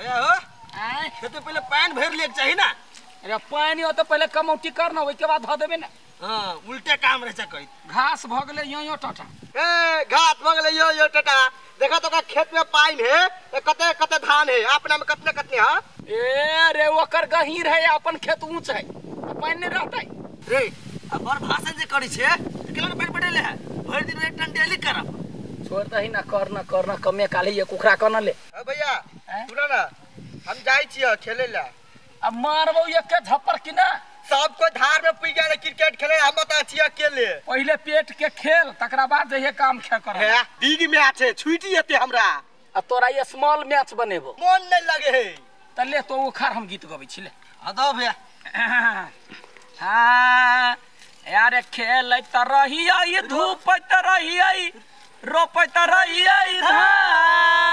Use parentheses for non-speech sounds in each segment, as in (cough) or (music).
भैया हो? खेत पहले पानी भर लेके चाहिए ना? अरे पानी हो तो पहले कमौटी कर ना ओइके बाद धऽ देबे ना। हाँ उल्टे काम रहे कही घास भऽ गेलै यो यो टटा। ए घाट भगले यो यो टटा। देखा तो का खेत में पानी है कते कते धान है अपना में कितने कितने हाँ ए रे ओकर गहीर है अपन खेत ऊंच है पानी नहीं रहतै। रे अब और भाषण जे करी छे केला ने पेट पटेले है। भर दिन एक टन डेली करब। छोड़ दही ना कर ना कर ना कमे काली ये कुखरा कर ना ले? सुनो ना हम जाई छिए खेले ला अब मारबो एके झप्पर कि ना सब कोई धार में पी गया क्रिकेट खेले हम बता छिए अकेले। पहिले पेट के खेल तकरा बाद जइहे काम खे कर है बिग मैच है छुटी जेते हमरा। आ तोरा ये स्मॉल मैच बनेबो। मन नहीं लगे है। त ले तो उखाड़ हम गीत गबै छी ले। अदो भैया (laughs) हाँ यार खेल त रहियै धूप त रहियै रोपैत रहियै धान बोलो श्री राम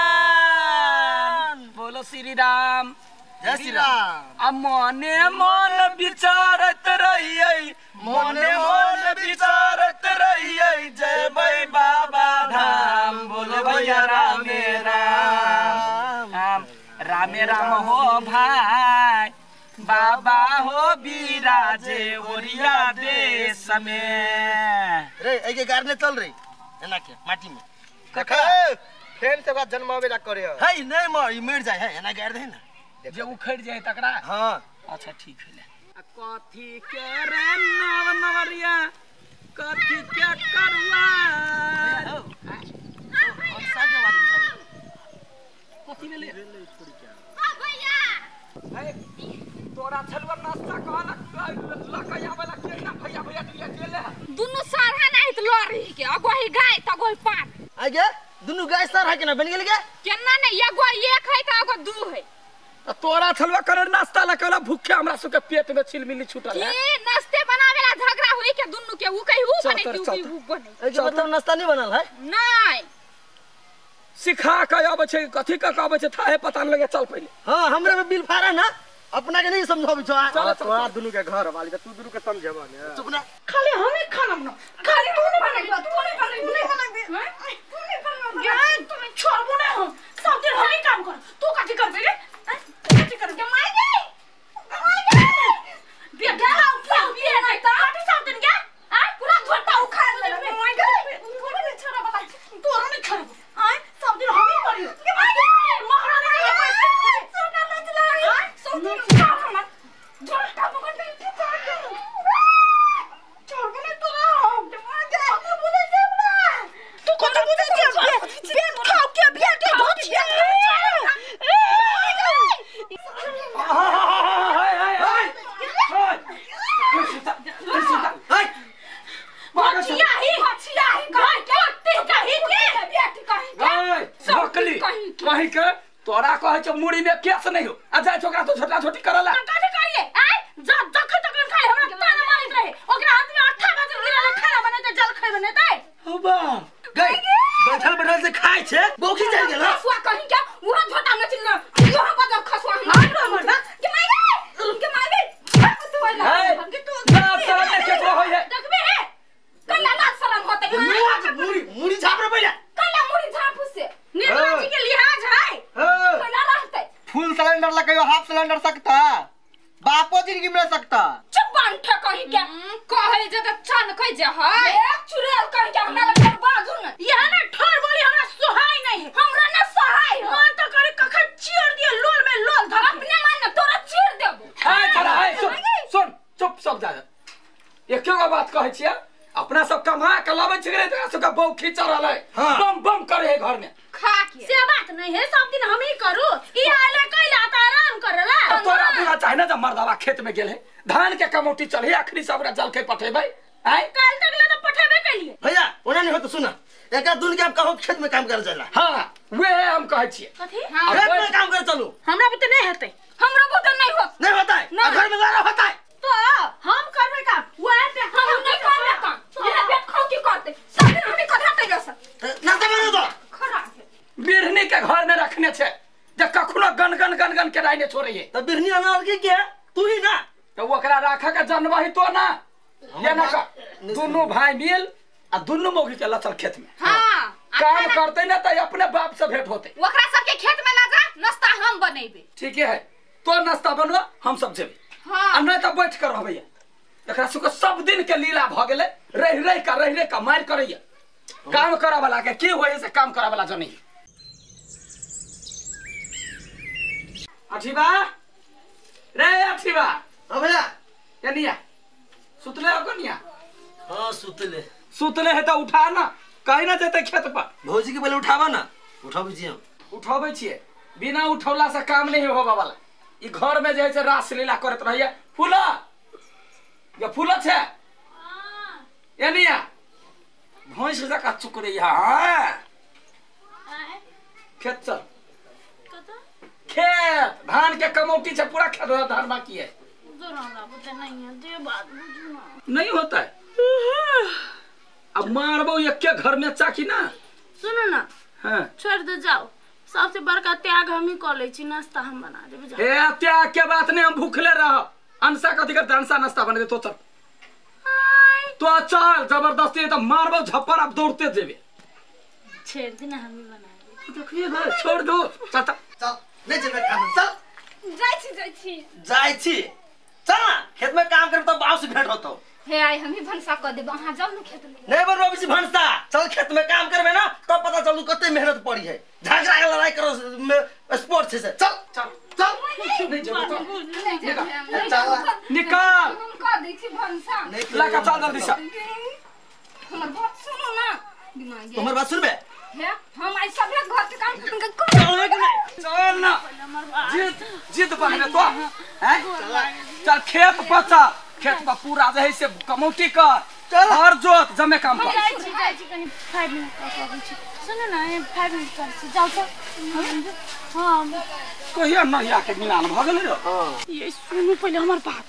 जय श्री राम आ मने मन विचारत रहियै मने मन विचारत रहियै जय बै बाबा धाम बोलो भैया रामे राम राम रामे राम हो भाई बाबा हो बिराजे ओरिया देश में रे एके गारने चल रही एना के माटी में कका। देखा फेन से बात जन्मावे ला करे है नहीं म ई मर जाए है एना गाड़ दे ना। जे उखड़ जाए तकरा। हाँ। अच्छा ठीक है कथी के रे नव नवरिया? कथी के करुआ और सागे बात में कथी ले ले है तोरा छलवा नाश्ता कहला लकया वाला के ना भैया भैया दिया के ले दुनु साढ़ा नहीं तो लड़ी के अगोही गाय त अगोही पान आगे दुनु गाय सर है के ना बन गेल के केना नहीं एगो एक है त अगो दू है? आ तोरा छलवा कर नाश्ता ला कहला भूखे हमरा सबके पेट में छिलमिली छूटल है। की नाश्ते बनावेला झगड़ा होई के दुनु के? ऊ कही ऊ बने चौतर, की ऊ बने। एके मतलब नाश्ता नहीं बनल है? नहीं सिखा के आबै छै कथी के कहबै छै थाहे पता नहीं लगे चल पहिले। हाँ हमरे में बिल फारा ना। अपना के नहीं समझाबी छो चलो, तोरा दुनु के घर वाली तू दुनु के समझेबा ने। चुप ना। खाली हमें खाना बना। खाली तू नहीं बनाई तू नहीं बनाई तू नहीं बनाई तू नहीं बनाई यार तुम छोड़बो ना हम सब दिन हम ही काम कर तू काटी कर दे रे हैं? तू काटी कर के मार दे मार दे बेटा क्या बिया नहीं ता काटी सब दिन क्या हैं पूरा झोटा उखाड़ ले रे मार दे तू नहीं छोड़ा बता तू और नहीं खा हैं सब दिन हम ही करियो के मार दे महारानी के पैसे सोना ले चला हैं सब दिन काम मत झोटा पकड़ के तू काट छोड़बो नहीं तू हम मार दे हम बुझे जेबना तू कौन बुझे जेब पेट खाओ के बेटे धोती कहीं के तोरा कहे मुड़ी में केस नहीं हो। आ जाए छोकरा तो छोटा छोटी करला होबा गई बैठल बैठल से खाए छे बोखी चल गेल ना सामने के को होय है मुड़ी मुड़ी झाप रे पहले निर्वाची के लिहाज है हाँ पहला रहते फुल सिलेंडर लगायो हाफ़ सिलेंडर सकता? बापो जी की मिल सकता? चुप बांठे कहीं के कहे जे त चन कह जे है। एक चुड़ैल कह के हमरा लग बाजू न। यहाँ ना ठोर बोली हमरा सोहाय नहीं है। हमरा ना सोहाय है। मन त करे कखन चीर दिए लोल में लोल धर। अपने मन न तोरा चीर देबो। हाय चला हाय सुन सुन चुप सब जा। एक गो बात कहै छियै अपना सब कमा के लाबै छियै तोरा सबके बहु खींच रहल। है। हाँ। बम बम करे है घर में। खा के। से बात नहीं है सब दिन हम ही करू। ई आले कैला त आराम करला आ तोरा बुरा चाहे ना जब मर्दवा खेत में गेल है। धान के कमौटी चल है आखिरी सब जल के पठेबै। आय। कल तक ले तो पठेबे कैलिए भैया ओना नहीं हो तो सुना। एक दुन के आप कहो खेत में काम कर जाला हाँ वे हम कहै छियै। कथी? खेत में काम कर चलो। हमरा बुते नहीं हेतै। हमरा बुते नहीं हो नहीं होता? है नहीं। घर में गाना होता? है तो हम करबे काम। वो पे हम नहीं करबे काम। ये पेट खाओ की करते? सब दिन हम कथा तै जैसा बना दो। खराब है बिरहनी के घर में रखने छे। कखनो गन गन गन गन के राइने छोड़िए तो बिरनी अनाल की क्या? तू ही ना। तो ओकरा राखा के जनबही तो ना। ये ना कर। दुनू भाई मिल आ दुनू मौगी के लचल खेत में। हाँ काम करते ना तो अपने बाप से भेंट होते। ओकरा सबके खेत में ला जा नाश्ता हम बनेबे। ठीक है। तो नाश्ता बनवा हम सब जेबे। हाँ। नहीं तो बैठ कर रहबै एकरा सबके सब दिन के लीला भ गेलै। रह रह का रह रह का मार करैया। काम करा वाला के की होय से काम करा वाला जनी अठीबा रे अठीबा हाँ भैया सुतले हो कनिया हाँ सुतले। सुतले है तो उठा ना। कहीं ना जेते खेत पर। भौजी के पहले उठावा ना। उठाबी छी हम। उठाबै छियै। बिना उठौला से काम नहीं होबा वाला। ई घर में जे है रास लीला करत रहिए फूला? ये फूल छै? एनिया भैंस जका चुक रही है। खेत चल। खेत धान के कमौटी छै पूरा खेत धान बाकी है। नहीं होता है। अब मारबो एक के घर में चाकी ना। सुनो ना हाँ। छोड़ दे जाओ। सबसे बड़का त्याग हम ही कर ले नाश्ता हम बना देबे जाओ। त्याग के बात नहीं हम भूखले रह। अंसा कथी करते अंसा नाश्ता बने दे तो चल। तो चल ज़बरदस्ती है तो मारबो झप्पर अब दौड़ते जेबे। छेड़ देना हम ही बना देबे। देखिए ना छोड़ दो चल चल। जेबे काम चल। जाई छी जाई छी जाय छी चल ना खेत में काम करब तो बाव से भेंट होतो। हे आई हम ही भनसा कर देबे। अहाँ जाओ ना खेत में नहीं बन रबी भंसा चल खेत में काम करबे ना तब पता चलू कते मेहनत पड़ी है। झगड़ा के लड़ाई करो स्पोर्ट छै से। चल चल चल। नहीं जेबे तो चल निकाल। हम कर दै छी भनसा। नहीं ला का चल। जल्दी से हमर बात सुनो ना। तुम्हारी बात सुनबे? हे हम आई सब घर के काम करके चल चल ना। हमर बात जिद जिद तो। हैं? चल खेत पर खेत पर पूरा जे है से कमौटी कर। चल। हर जोत जमे काम कर। जाई छी जाई छी कनी 5 मिनट का कर छी। सुनो ना ये 5 मिनट कर छी। जाओ तो हाँ कहिया नहिया के मिलान भ गेलै रे। ये सुनू पहले हमार बात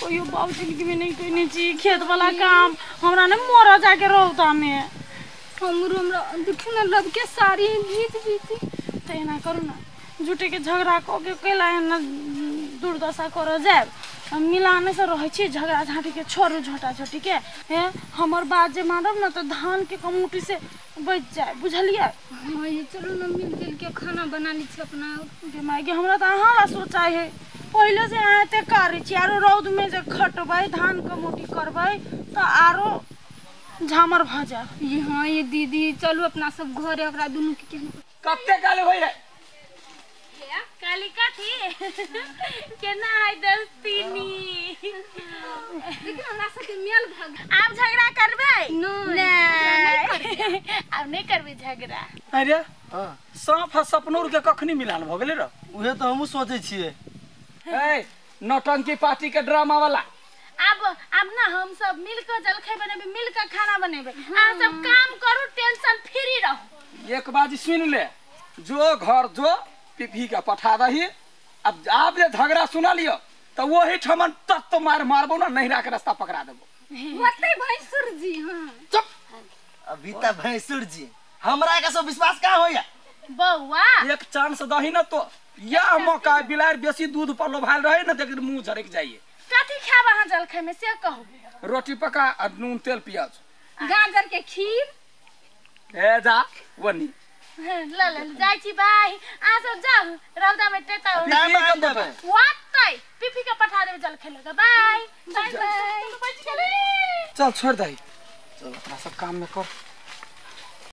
कोई बाबू ज़िंदगी में नहीं कोई नहीं खेत वाला काम। हमरा ने मोरा जाके रौता में हमरो हमरा देखी ना लब के साड़ी भीत भीत तो एना करू ना झूठे के झगड़ा क के केला एना दुर्दशा कर जाए हम मिलाने से रहे छी झगड़ा झाटी के छोड़ू झोटा छोटी के हे? हमर बात जे मानब ना तो धान के कमूटी से बच जाए बुझलिए हाँ ये चलो ना मिल जुल के खाना बना ली छी अपना। दिमाग के हमरा तो अहाँ ला सोचाइ है। पहले से अहाँ एते करै छी आरो रौद में जे खटबै धान के मोटी करबै तो आरो झामर भ जाए ये हाँ ये दीदी चलू अपना सब घरे ओकरा दुनू के केहन कते काल होई रे काली काठी? (laughs) केना है दस्तीनी देखिन हमरा सबके मेल भग आप झगड़ा करबै? नहीं, नहीं अब नहीं करबै झगड़ा। अरे हाँ। सांप आ सपनौर के कखनी मिलान भ गेलै रे? उहे तो हमहू सोचै छियै। ए नौटंकी पार्टी के ड्रामा वाला अब अब ना हम सब मिलकर जलखै बनेबै मिलकर खाना बनेबै। अहाँ सब काम करू टेंशन फ्री रहू। एक बाजी सुन ले। जो घर जो पिपी के पठा दही। अब आप जे झगड़ा सुना लियो तो वही ठमन तत तो मार मारबो ना नहिरा के रास्ता पकड़ा देबो। होते भैंसुर जी हाँ। चुप। अभी त भैंसुर जी हमरा के सब विश्वास का होया बौआ। एक चांस दही ना तो। या मौका बिलार बेसी दूध पर लोभाल रहे ना तेकर मुँह झरक जाइए। कथी खायब अहाँ जलखै में से कहू? रोटी पका आ नून तेल पियाज। गाजर के खीर? ए जा वनी। ल ल जाइ छी बाई अहाँ सब जाऊ रौदा में टेटा हो टाइम आ जाबे वातै पिपी के पठा देबै जलखै लगा बाय बाय बाय। चल छोड़ दही। चल अपना सब काम में कर।